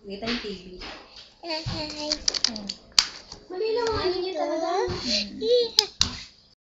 Hindi tayong TV. Mali lang ang ano niya talaga.